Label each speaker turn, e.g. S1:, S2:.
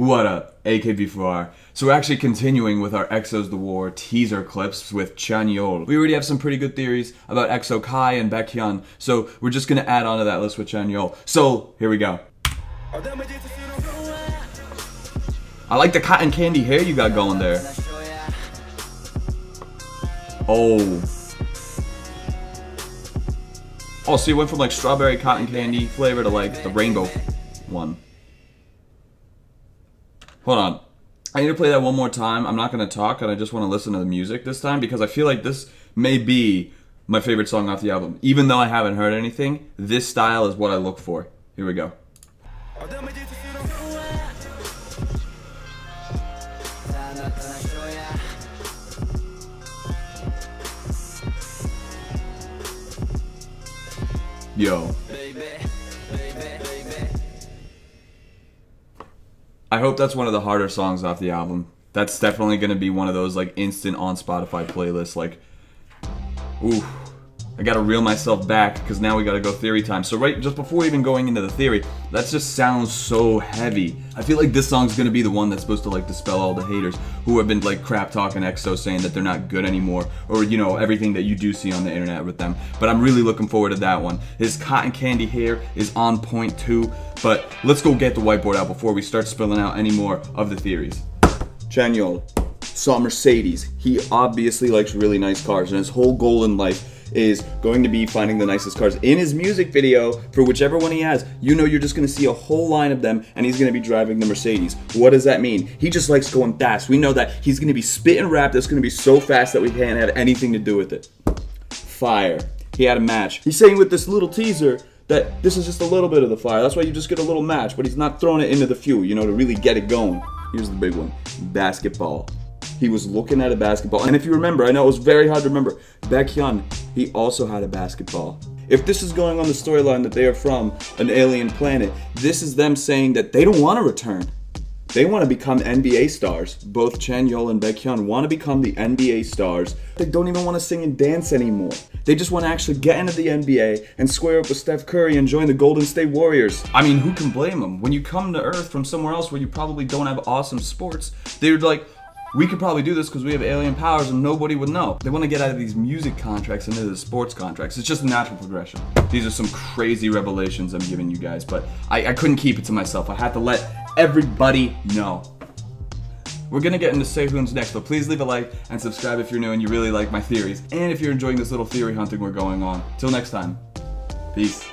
S1: What up, AKB4R? So we're actually continuing with our EXO's The War teaser clips with Chanyeol. We already have some pretty good theories about EXO Kai and Baekhyun, so we're just gonna add on to that list with Chanyeol. So, here we go. I like the cotton candy hair you got going there. Oh. Oh, so you went from like strawberry cotton candy flavor to like the rainbow one. Hold on. I need to play that one more time. I'm not going to talk, and I just want to listen to the music this time because I feel like this may be my favorite song off the album. Even though I haven't heard anything, this style is what I look for. Here we go. Yo. I hope that's one of the harder songs off the album. That's definitely gonna be one of those like instant on Spotify playlists. Like, ooh, I gotta reel myself back because now we gotta go theory time. So right just before even going into the theory, that just sounds so heavy. I feel like this song's gonna be the one that's supposed to like dispel all the haters who have been like crap talking EXO saying that they're not good anymore or you know everything that you do see on the internet with them. But I'm really looking forward to that one. His cotton candy hair is on point too. But let's go get the whiteboard out before we start spilling out any more of the theories. Chanyeol saw Mercedes. He obviously likes really nice cars, and his whole goal in life is going to be finding the nicest cars. In his music video, for whichever one he has, you know you're just going to see a whole line of them, and he's going to be driving the Mercedes. What does that mean? He just likes going fast. We know that he's going to be spitting rap that's going to be so fast that we can't have anything to do with it. Fire. He had a match. He's saying with this little teaser that this is just a little bit of the fire. That's why you just get a little match, but he's not throwing it into the fuel, you know, to really get it going. Here's the big one basketball. He was looking at a basketball. And if you remember, I know it was very hard to remember, Baekhyun, he also had a basketball. If this is going on the storyline that they are from an alien planet, this is them saying that they don't want to return. They want to become NBA stars. Both Chanyeol and Baekhyun want to become the NBA stars. They don't even want to sing and dance anymore. They just want to actually get into the NBA and square up with Steph Curry and join the Golden State Warriors. I mean, who can blame them? When you come to Earth from somewhere else where you probably don't have awesome sports, they're like, we could probably do this because we have alien powers and nobody would know. They want to get out of these music contracts and into the sports contracts. It's just a natural progression. These are some crazy revelations I'm giving you guys, but I, I couldn't keep it to myself. I had to let everybody know. We're gonna get into Sehun's next, but please leave a like and subscribe if you're new and you really like my theories, and if you're enjoying this little theory hunting we're going on. Till next time, peace.